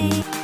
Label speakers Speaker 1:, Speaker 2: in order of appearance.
Speaker 1: You.